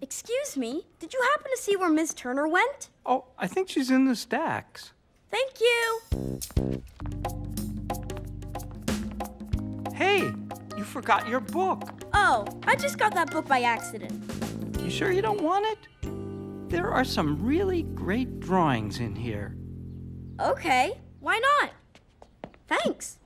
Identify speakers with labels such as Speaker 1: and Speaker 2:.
Speaker 1: Excuse me, did you happen to see where Miss Turner went?
Speaker 2: Oh, I think she's in the stacks.
Speaker 1: Thank you.
Speaker 2: Hey, you forgot your book.
Speaker 1: Oh, I just got that book by accident.
Speaker 2: You sure you don't want it? There are some really great drawings in here.
Speaker 1: Okay, why not? Thanks.